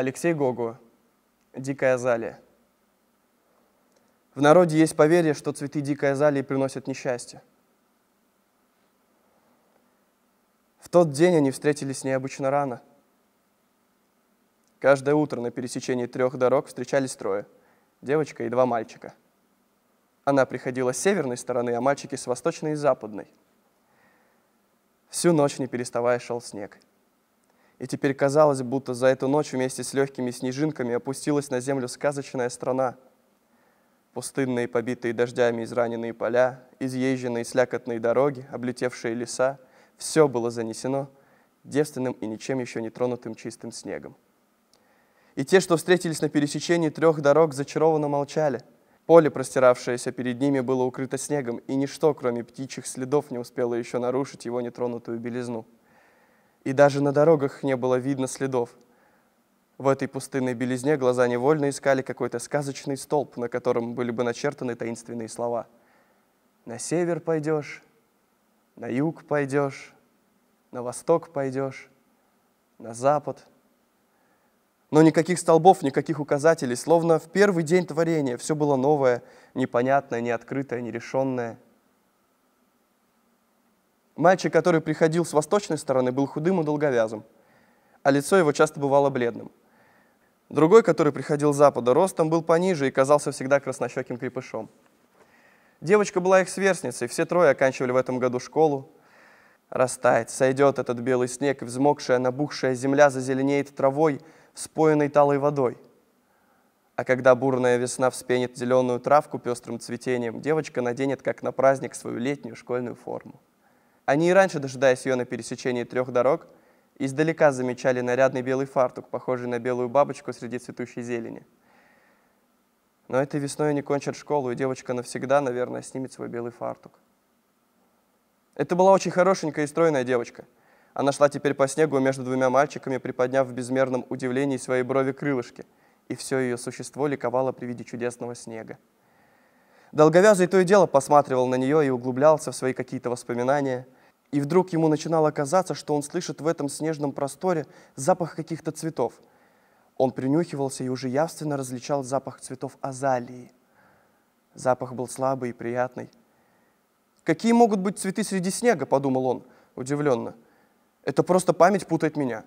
Алексей Гогу. Дикая азалия. В народе есть поверье, что цветы дикой азалии приносят несчастье. В тот день они встретились необычно рано. Каждое утро на пересечении трех дорог встречались трое – девочка и два мальчика. Она приходила с северной стороны, а мальчики с восточной и западной. Всю ночь не переставая шел снег – и теперь казалось, будто за эту ночь вместе с легкими снежинками опустилась на землю сказочная страна. Пустынные, побитые дождями израненные поля, изъезженные слякотные дороги, облетевшие леса — все было занесено девственным и ничем еще не тронутым чистым снегом. И те, что встретились на пересечении трех дорог, зачарованно молчали. Поле, простиравшееся перед ними, было укрыто снегом, и ничто, кроме птичьих следов, не успело еще нарушить его нетронутую белизну и даже на дорогах не было видно следов. В этой пустынной белизне глаза невольно искали какой-то сказочный столб, на котором были бы начертаны таинственные слова. «На север пойдешь, на юг пойдешь, на восток пойдешь, на запад». Но никаких столбов, никаких указателей, словно в первый день творения все было новое, непонятное, неоткрытое, нерешенное – Мальчик, который приходил с восточной стороны, был худым и долговязым, а лицо его часто бывало бледным. Другой, который приходил с запада, ростом был пониже и казался всегда краснощеким крепышом. Девочка была их сверстницей, все трое оканчивали в этом году школу. Растает, сойдет этот белый снег, и взмокшая, набухшая земля зазеленеет травой, споенной талой водой. А когда бурная весна вспенит зеленую травку пестрым цветением, девочка наденет, как на праздник, свою летнюю школьную форму. Они и раньше, дожидаясь ее на пересечении трех дорог, издалека замечали нарядный белый фартук, похожий на белую бабочку среди цветущей зелени. Но этой весной они кончат школу, и девочка навсегда, наверное, снимет свой белый фартук. Это была очень хорошенькая и стройная девочка. Она шла теперь по снегу между двумя мальчиками, приподняв в безмерном удивлении свои брови крылышки, и все ее существо ликовало при виде чудесного снега. Долговязый то и дело посматривал на нее и углублялся в свои какие-то воспоминания – и вдруг ему начинало казаться, что он слышит в этом снежном просторе запах каких-то цветов. Он принюхивался и уже явственно различал запах цветов азалии. Запах был слабый и приятный. «Какие могут быть цветы среди снега?» – подумал он удивленно. «Это просто память путает меня».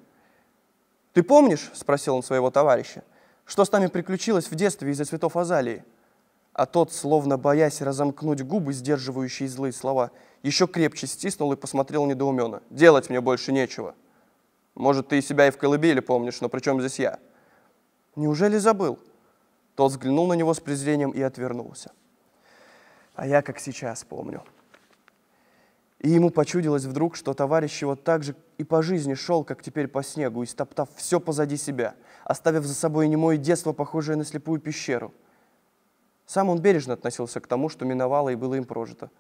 «Ты помнишь?» – спросил он своего товарища. «Что с нами приключилось в детстве из-за цветов азалии?» А тот, словно боясь разомкнуть губы, сдерживающие злые слова, еще крепче стиснул и посмотрел недоуменно. «Делать мне больше нечего. Может, ты и себя и в колыбели помнишь, но при чем здесь я?» «Неужели забыл?» Тот взглянул на него с презрением и отвернулся. А я как сейчас помню. И ему почудилось вдруг, что товарищ его так же и по жизни шел, как теперь по снегу, истоптав все позади себя, оставив за собой немое детство, похожее на слепую пещеру – сам он бережно относился к тому, что миновало и было им прожито.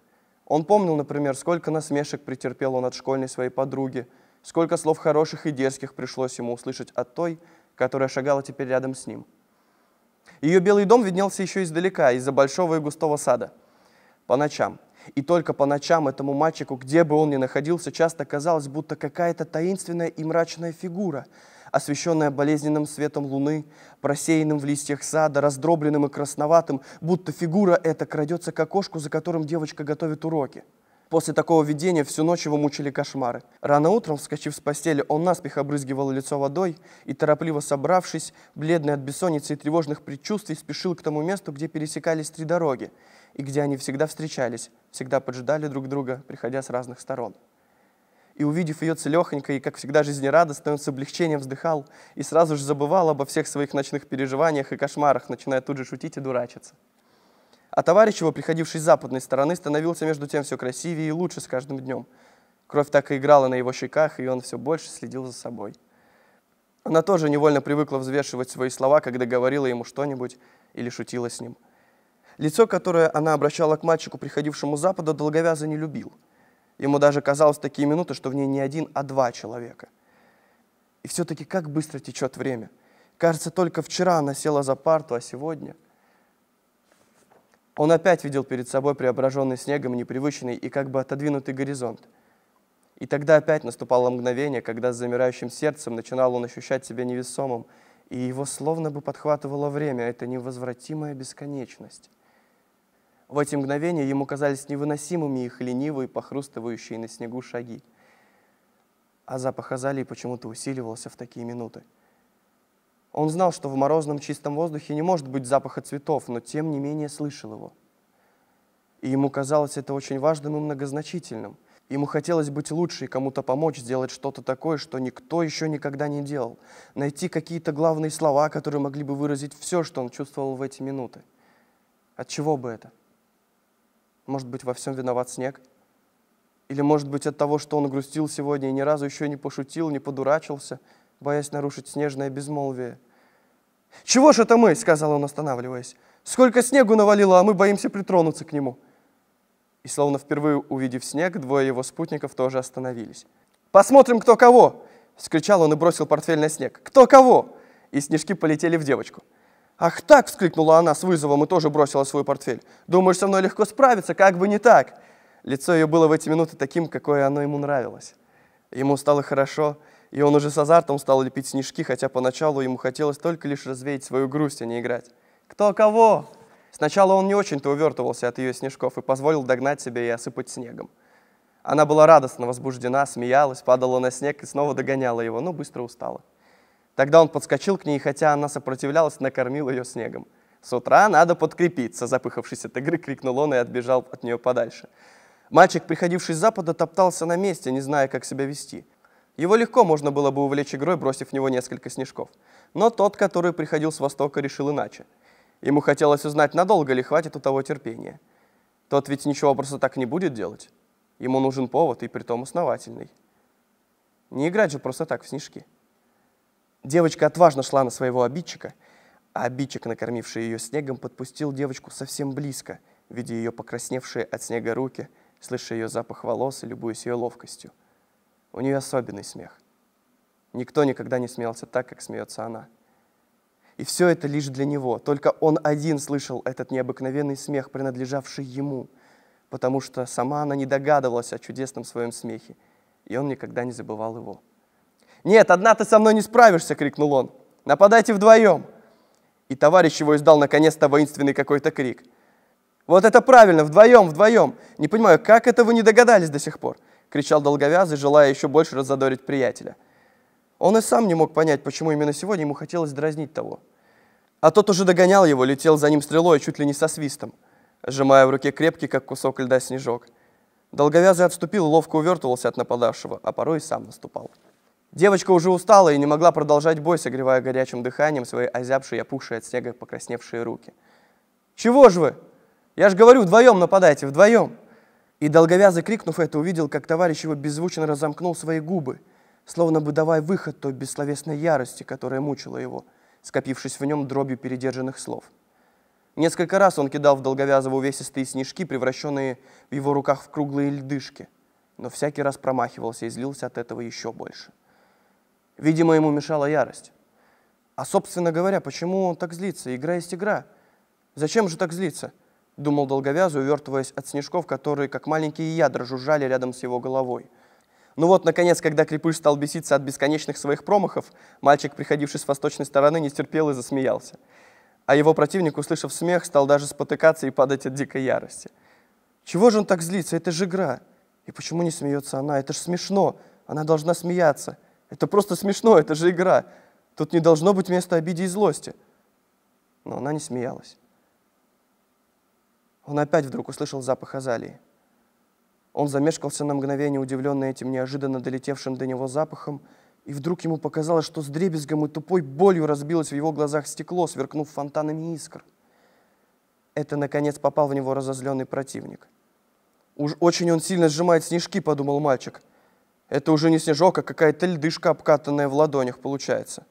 Он помнил, например, сколько насмешек претерпел он от школьной своей подруги, сколько слов хороших и дерзких пришлось ему услышать от той, которая шагала теперь рядом с ним. Ее белый дом виднелся еще издалека, из-за большого и густого сада. По ночам. И только по ночам этому мальчику, где бы он ни находился, часто казалось, будто какая-то таинственная и мрачная фигура – освещенная болезненным светом луны, просеянным в листьях сада, раздробленным и красноватым, будто фигура эта крадется к окошку, за которым девочка готовит уроки. После такого видения всю ночь его мучили кошмары. Рано утром, вскочив с постели, он наспех обрызгивал лицо водой и, торопливо собравшись, бледный от бессонницы и тревожных предчувствий, спешил к тому месту, где пересекались три дороги, и где они всегда встречались, всегда поджидали друг друга, приходя с разных сторон и, увидев ее целехонькой и, как всегда, жизнерадостной, он с облегчением вздыхал и сразу же забывал обо всех своих ночных переживаниях и кошмарах, начиная тут же шутить и дурачиться. А товарищ его, приходивший с западной стороны, становился между тем все красивее и лучше с каждым днем. Кровь так и играла на его щеках, и он все больше следил за собой. Она тоже невольно привыкла взвешивать свои слова, когда говорила ему что-нибудь или шутила с ним. Лицо, которое она обращала к мальчику, приходившему с запада, долговязо не любил – Ему даже казалось такие минуты, что в ней не один, а два человека. И все-таки как быстро течет время. Кажется, только вчера она села за парту, а сегодня... Он опять видел перед собой преображенный снегом непривычный и как бы отодвинутый горизонт. И тогда опять наступало мгновение, когда с замирающим сердцем начинал он ощущать себя невесомым и его словно бы подхватывало время, это невозвратимая бесконечность. В эти мгновения ему казались невыносимыми их ленивые, похрустывающие на снегу шаги. А запах азалии почему-то усиливался в такие минуты. Он знал, что в морозном чистом воздухе не может быть запаха цветов, но тем не менее слышал его. И ему казалось это очень важным и многозначительным. Ему хотелось быть лучше и кому-то помочь сделать что-то такое, что никто еще никогда не делал. Найти какие-то главные слова, которые могли бы выразить все, что он чувствовал в эти минуты. От чего бы это? Может быть, во всем виноват снег? Или, может быть, от того, что он грустил сегодня и ни разу еще не пошутил, не подурачился, боясь нарушить снежное безмолвие? «Чего ж это мы?» — сказал он, останавливаясь. «Сколько снегу навалило, а мы боимся притронуться к нему». И словно впервые увидев снег, двое его спутников тоже остановились. «Посмотрим, кто кого!» — вскричал он и бросил портфель на снег. «Кто кого?» И снежки полетели в девочку. «Ах так!» — вскликнула она с вызовом и тоже бросила свой портфель. «Думаешь, со мной легко справиться? Как бы не так!» Лицо ее было в эти минуты таким, какое оно ему нравилось. Ему стало хорошо, и он уже с азартом стал лепить снежки, хотя поначалу ему хотелось только лишь развеять свою грусть, а не играть. «Кто кого?» Сначала он не очень-то увертывался от ее снежков и позволил догнать себя и осыпать снегом. Она была радостно возбуждена, смеялась, падала на снег и снова догоняла его, но быстро устала. Тогда он подскочил к ней, хотя она сопротивлялась, накормил ее снегом. «С утра надо подкрепиться», — запыхавшись от игры, крикнул он и отбежал от нее подальше. Мальчик, приходивший с запада, топтался на месте, не зная, как себя вести. Его легко можно было бы увлечь игрой, бросив в него несколько снежков. Но тот, который приходил с востока, решил иначе — Ему хотелось узнать, надолго ли хватит у того терпения. Тот ведь ничего просто так не будет делать. Ему нужен повод, и притом основательный. Не играть же просто так в снежки. Девочка отважно шла на своего обидчика, а обидчик, накормивший ее снегом, подпустил девочку совсем близко, видя ее покрасневшие от снега руки, слыша ее запах волос и любуясь ее ловкостью. У нее особенный смех. Никто никогда не смеялся так, как смеется она. И все это лишь для него. Только он один слышал этот необыкновенный смех, принадлежавший ему, потому что сама она не догадывалась о чудесном своем смехе, и он никогда не забывал его. «Нет, одна ты со мной не справишься!» — крикнул он. «Нападайте вдвоем!» И товарищ его издал наконец-то воинственный какой-то крик. «Вот это правильно! Вдвоем, вдвоем! Не понимаю, как это вы не догадались до сих пор?» — кричал долговязый, желая еще больше раззадорить приятеля. Он и сам не мог понять, почему именно сегодня ему хотелось дразнить того. А тот уже догонял его, летел за ним стрелой, чуть ли не со свистом, сжимая в руке крепкий, как кусок льда, снежок. Долговязый отступил, ловко увертывался от нападавшего, а порой и сам наступал. Девочка уже устала и не могла продолжать бой, согревая горячим дыханием свои озябшие, опухшие от снега покрасневшие руки. «Чего ж вы? Я ж говорю, вдвоем нападайте, вдвоем!» И долговязый, крикнув это, увидел, как товарищ его беззвучно разомкнул свои губы – словно бы давая выход той бессловесной ярости, которая мучила его, скопившись в нем дробью передержанных слов. Несколько раз он кидал в долговязого увесистые снежки, превращенные в его руках в круглые льдышки, но всякий раз промахивался и злился от этого еще больше. Видимо, ему мешала ярость. А, собственно говоря, почему он так злится? Игра есть игра. Зачем же так злиться? Думал долговязый, увертываясь от снежков, которые, как маленькие ядра, жужжали рядом с его головой – ну вот, наконец, когда Крепыш стал беситься от бесконечных своих промахов, мальчик, приходивший с восточной стороны, не стерпел и засмеялся. А его противник, услышав смех, стал даже спотыкаться и падать от дикой ярости. Чего же он так злится? Это же игра. И почему не смеется она? Это же смешно. Она должна смеяться. Это просто смешно, это же игра. Тут не должно быть места обиде и злости. Но она не смеялась. Он опять вдруг услышал запах азалии. Он замешкался на мгновение, удивленный этим неожиданно долетевшим до него запахом, и вдруг ему показалось, что с дребезгом и тупой болью разбилось в его глазах стекло, сверкнув фонтанами искр. Это, наконец, попал в него разозленный противник. «Уж очень он сильно сжимает снежки», — подумал мальчик. «Это уже не снежок, а какая-то льдышка, обкатанная в ладонях, получается».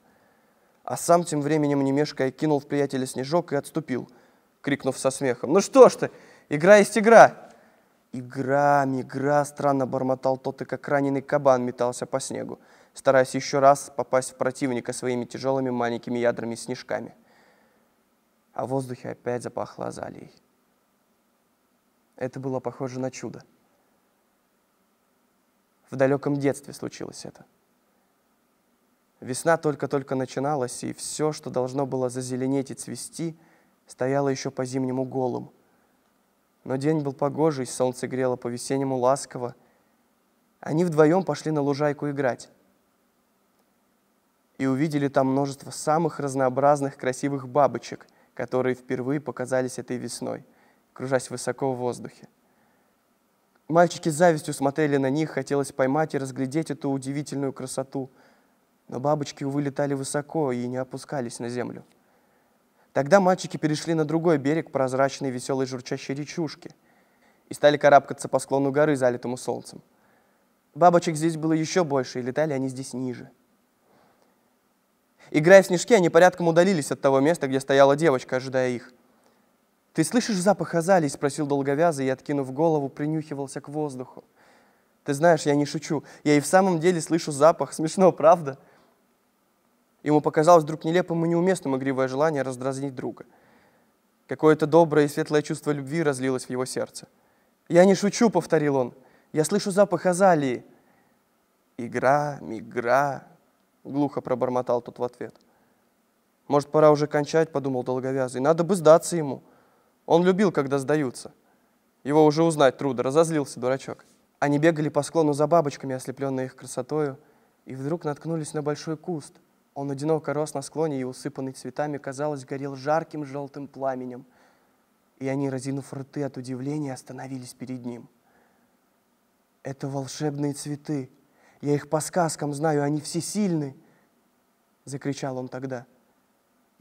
А сам тем временем, не мешкая, кинул в приятеля снежок и отступил, крикнув со смехом. «Ну что ж ты, игра есть игра!» «Игра, игра!» — странно бормотал тот, и как раненый кабан метался по снегу, стараясь еще раз попасть в противника своими тяжелыми маленькими ядрами снежками. А в воздухе опять запахло азалией. Это было похоже на чудо. В далеком детстве случилось это. Весна только-только начиналась, и все, что должно было зазеленеть и цвести, стояло еще по-зимнему голым. Но день был погожий, солнце грело по-весеннему ласково. Они вдвоем пошли на лужайку играть. И увидели там множество самых разнообразных красивых бабочек, которые впервые показались этой весной, кружась высоко в воздухе. Мальчики с завистью смотрели на них, хотелось поймать и разглядеть эту удивительную красоту. Но бабочки, увы, летали высоко и не опускались на землю. Тогда мальчики перешли на другой берег прозрачной веселой журчащей речушки и стали карабкаться по склону горы, залитому солнцем. Бабочек здесь было еще больше, и летали они здесь ниже. Играя в снежки, они порядком удалились от того места, где стояла девочка, ожидая их. «Ты слышишь запах азалий?» – спросил долговязый и, откинув голову, принюхивался к воздуху. «Ты знаешь, я не шучу. Я и в самом деле слышу запах. Смешно, правда?» Ему показалось вдруг нелепым и неуместным игривое желание раздразнить друга. Какое-то доброе и светлое чувство любви разлилось в его сердце. «Я не шучу», — повторил он. «Я слышу запах азалии». «Игра, мигра», — глухо пробормотал тот в ответ. «Может, пора уже кончать», — подумал долговязый. «Надо бы сдаться ему. Он любил, когда сдаются. Его уже узнать трудно, разозлился дурачок». Они бегали по склону за бабочками, ослепленные их красотою, и вдруг наткнулись на большой куст — он одиноко рос на склоне и, усыпанный цветами, казалось, горел жарким желтым пламенем. И они, разинув рты от удивления, остановились перед ним. «Это волшебные цветы. Я их по сказкам знаю, они всесильны!» Закричал он тогда.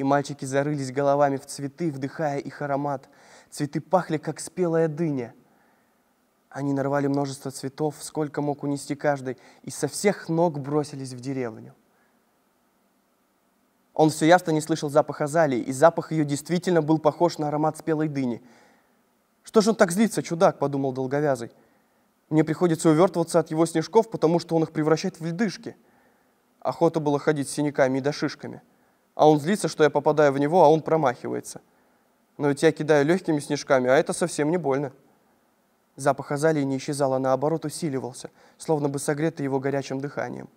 И мальчики зарылись головами в цветы, вдыхая их аромат. Цветы пахли, как спелая дыня. Они нарвали множество цветов, сколько мог унести каждый, и со всех ног бросились в деревню. Он все ясно не слышал запах азалии, и запах ее действительно был похож на аромат спелой дыни. «Что же он так злится, чудак?» – подумал долговязый. «Мне приходится увертываться от его снежков, потому что он их превращает в льдышки». Охота было ходить с синяками и дошишками. А он злится, что я попадаю в него, а он промахивается. Но ведь я кидаю легкими снежками, а это совсем не больно. Запах азалии не исчезал, а наоборот усиливался, словно бы согретый его горячим дыханием.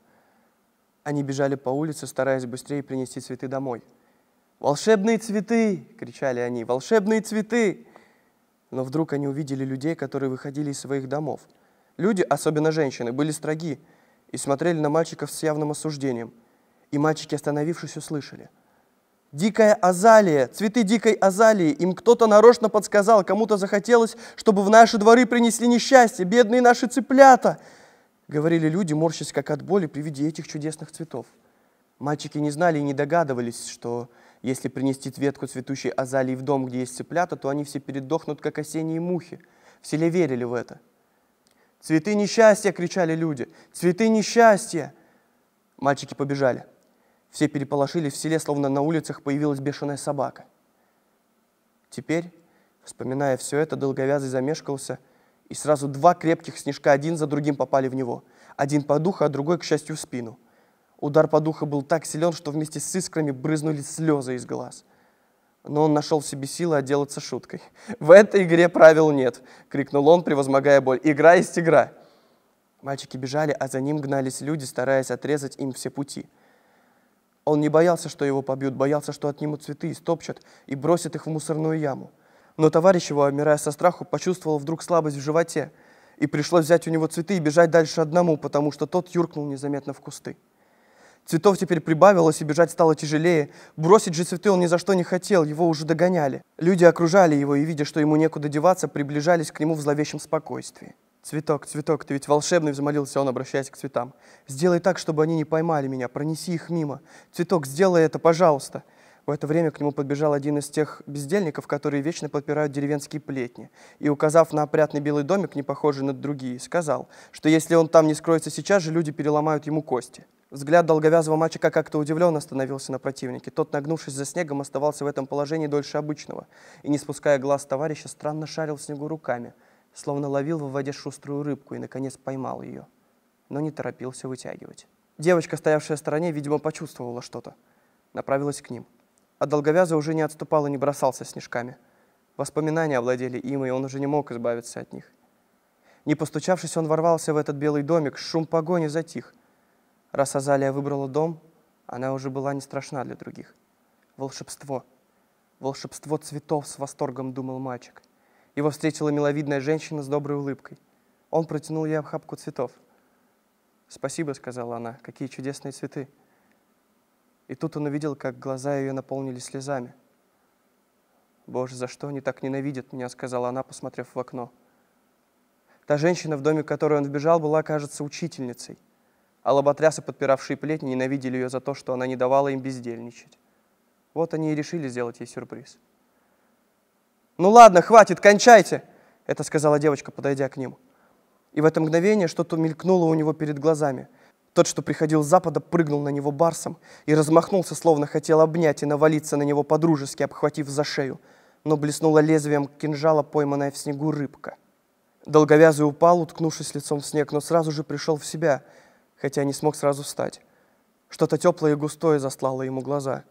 Они бежали по улице, стараясь быстрее принести цветы домой. «Волшебные цветы!» — кричали они. «Волшебные цветы!» Но вдруг они увидели людей, которые выходили из своих домов. Люди, особенно женщины, были строги и смотрели на мальчиков с явным осуждением. И мальчики, остановившись, услышали. «Дикая азалия! Цветы дикой азалии! Им кто-то нарочно подсказал, кому-то захотелось, чтобы в наши дворы принесли несчастье! Бедные наши цыплята!» говорили люди, морщась как от боли при виде этих чудесных цветов. Мальчики не знали и не догадывались, что если принести ветку цветущей азалии в дом, где есть цыплята, то они все передохнут, как осенние мухи. В селе верили в это. «Цветы несчастья!» — кричали люди. «Цветы несчастья!» Мальчики побежали. Все переполошились в селе, словно на улицах появилась бешеная собака. Теперь, вспоминая все это, долговязый замешкался — и сразу два крепких снежка один за другим попали в него. Один по духу, а другой, к счастью, в спину. Удар по духу был так силен, что вместе с искрами брызнули слезы из глаз. Но он нашел в себе силы отделаться шуткой. «В этой игре правил нет!» — крикнул он, превозмогая боль. «Игра есть игра!» Мальчики бежали, а за ним гнались люди, стараясь отрезать им все пути. Он не боялся, что его побьют, боялся, что отнимут цветы, истопчат и бросят их в мусорную яму. Но товарищ его, обмирая со страху, почувствовал вдруг слабость в животе, и пришлось взять у него цветы и бежать дальше одному, потому что тот юркнул незаметно в кусты. Цветов теперь прибавилось, и бежать стало тяжелее. Бросить же цветы он ни за что не хотел, его уже догоняли. Люди окружали его, и, видя, что ему некуда деваться, приближались к нему в зловещем спокойствии. «Цветок, цветок, ты ведь волшебный!» — взмолился он, обращаясь к цветам. «Сделай так, чтобы они не поймали меня, пронеси их мимо. Цветок, сделай это, пожалуйста!» В это время к нему подбежал один из тех бездельников, которые вечно подпирают деревенские плетни, и, указав на опрятный белый домик, не похожий на другие, сказал, что если он там не скроется сейчас же, люди переломают ему кости. Взгляд долговязого мальчика как-то удивленно остановился на противнике. Тот, нагнувшись за снегом, оставался в этом положении дольше обычного и, не спуская глаз товарища, странно шарил снегу руками, словно ловил в воде шуструю рыбку и, наконец, поймал ее, но не торопился вытягивать. Девочка, стоявшая в стороне, видимо, почувствовала что-то. Направилась к ним. А долговязый уже не отступал и не бросался снежками. Воспоминания овладели им, и он уже не мог избавиться от них. Не постучавшись, он ворвался в этот белый домик, шум погони затих. Раз Азалия выбрала дом, Она уже была не страшна для других. Волшебство. Волшебство цветов с восторгом думал мальчик. Его встретила миловидная женщина с доброй улыбкой. Он протянул ей охапку цветов. «Спасибо», — сказала она, — «какие чудесные цветы». И тут он увидел, как глаза ее наполнились слезами. «Боже, за что они так ненавидят меня?» — сказала она, посмотрев в окно. Та женщина, в доме в который он вбежал, была, кажется, учительницей, а лоботрясы, подпиравшие плетни, ненавидели ее за то, что она не давала им бездельничать. Вот они и решили сделать ей сюрприз. «Ну ладно, хватит, кончайте!» — это сказала девочка, подойдя к ним. И в это мгновение что-то мелькнуло у него перед глазами. Тот, что приходил с запада, прыгнул на него барсом и размахнулся, словно хотел обнять и навалиться на него подружески, обхватив за шею. Но блеснула лезвием кинжала пойманная в снегу рыбка. Долговязый упал, уткнувшись лицом в снег, но сразу же пришел в себя, хотя не смог сразу встать. Что-то теплое и густое застлало ему глаза.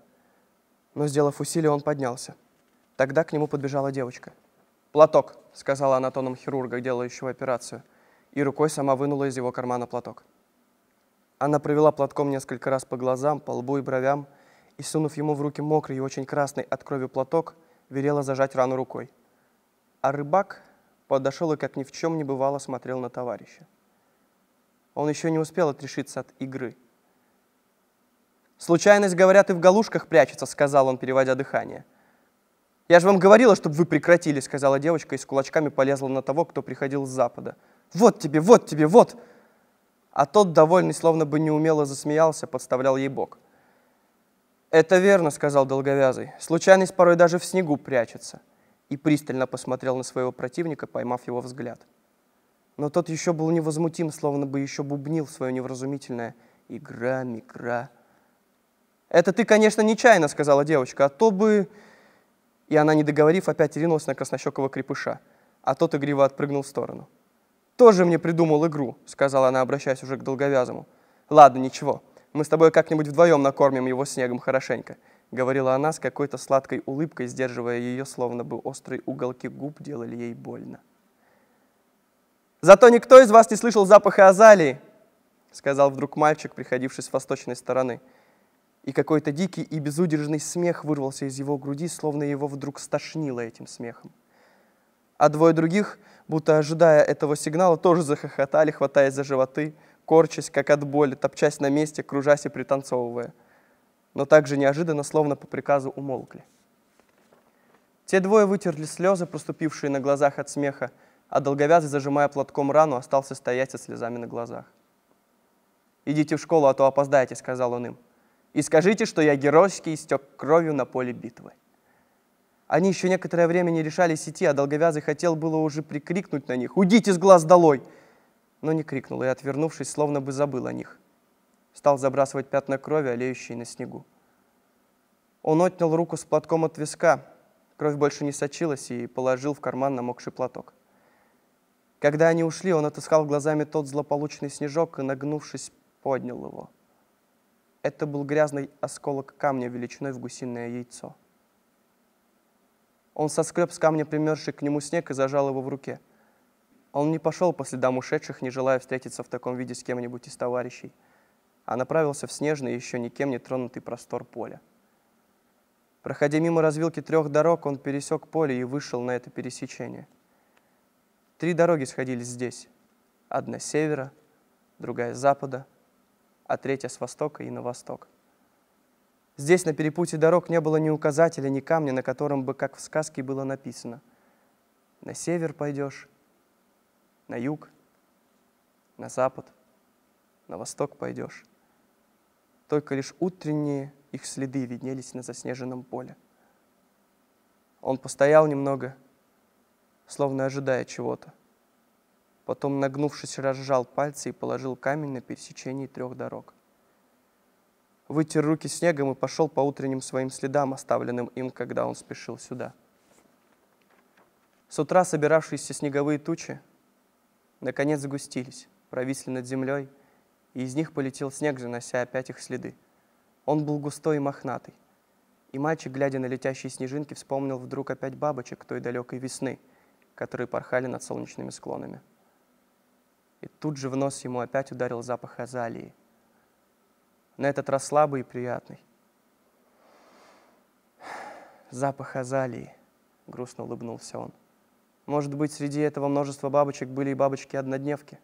Но, сделав усилие, он поднялся. Тогда к нему подбежала девочка. «Платок», — сказала она тоном хирурга, делающего операцию, и рукой сама вынула из его кармана платок. Она провела платком несколько раз по глазам, по лбу и бровям, и, сунув ему в руки мокрый и очень красный от крови платок, велела зажать рану рукой. А рыбак подошел и, как ни в чем не бывало, смотрел на товарища. Он еще не успел отрешиться от игры. «Случайность, говорят, и в галушках прячется», — сказал он, переводя дыхание. «Я же вам говорила, чтобы вы прекратили», — сказала девочка и с кулачками полезла на того, кто приходил с запада. «Вот тебе, вот тебе, вот!» А тот, довольный, словно бы неумело засмеялся, подставлял ей бок. «Это верно», — сказал долговязый. «Случайность порой даже в снегу прячется». И пристально посмотрел на своего противника, поймав его взгляд. Но тот еще был невозмутим, словно бы еще бубнил свое невразумительное «игра, микра». «Это ты, конечно, нечаянно», — сказала девочка, «а то бы...» И она, не договорив, опять ринулась на краснощекого крепыша, а тот игриво отпрыгнул в сторону. «Тоже мне придумал игру», — сказала она, обращаясь уже к долговязому. «Ладно, ничего, мы с тобой как-нибудь вдвоем накормим его снегом хорошенько», — говорила она с какой-то сладкой улыбкой, сдерживая ее, словно бы острые уголки губ делали ей больно. «Зато никто из вас не слышал запаха азалии», — сказал вдруг мальчик, приходивший с восточной стороны — и какой-то дикий и безудержный смех вырвался из его груди, словно его вдруг стошнило этим смехом. А двое других, будто ожидая этого сигнала, тоже захохотали, хватаясь за животы, корчась, как от боли, топчась на месте, кружась и пританцовывая. Но также неожиданно, словно по приказу, умолкли. Те двое вытерли слезы, проступившие на глазах от смеха, а долговязый, зажимая платком рану, остался стоять со слезами на глазах. «Идите в школу, а то опоздаете», — сказал он им и скажите, что я геройски истек кровью на поле битвы». Они еще некоторое время не решались идти, а долговязый хотел было уже прикрикнуть на них «Уйдите с глаз долой!» Но не крикнул и, отвернувшись, словно бы забыл о них. Стал забрасывать пятна крови, олеющие на снегу. Он отнял руку с платком от виска, кровь больше не сочилась, и положил в карман намокший платок. Когда они ушли, он отыскал глазами тот злополучный снежок и, нагнувшись, поднял его. Это был грязный осколок камня величиной в гусиное яйцо. Он соскреб с камня примерзший к нему снег и зажал его в руке. Он не пошел по следам ушедших, не желая встретиться в таком виде с кем-нибудь из товарищей, а направился в снежный, еще никем не тронутый простор поля. Проходя мимо развилки трех дорог, он пересек поле и вышел на это пересечение. Три дороги сходились здесь. Одна с севера, другая с запада, а третья с востока и на восток. Здесь на перепутье дорог не было ни указателя, ни камня, на котором бы, как в сказке, было написано «На север пойдешь, на юг, на запад, на восток пойдешь». Только лишь утренние их следы виднелись на заснеженном поле. Он постоял немного, словно ожидая чего-то. Потом, нагнувшись, разжал пальцы и положил камень на пересечении трех дорог. Вытер руки снегом и пошел по утренним своим следам, оставленным им, когда он спешил сюда. С утра собиравшиеся снеговые тучи наконец сгустились, провисли над землей, и из них полетел снег, занося опять их следы. Он был густой и мохнатый. И мальчик, глядя на летящие снежинки, вспомнил вдруг опять бабочек той далекой весны, которые порхали над солнечными склонами и тут же в нос ему опять ударил запах азалии. на этот раз слабый и приятный. Запах азалии, грустно улыбнулся он. Может быть, среди этого множества бабочек были и бабочки-однодневки?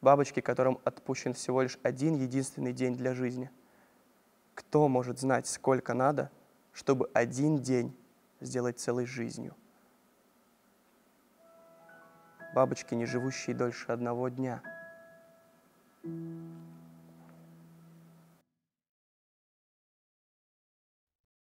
Бабочки, которым отпущен всего лишь один единственный день для жизни. Кто может знать, сколько надо, чтобы один день сделать целой жизнью? бабочки, не живущие дольше одного дня.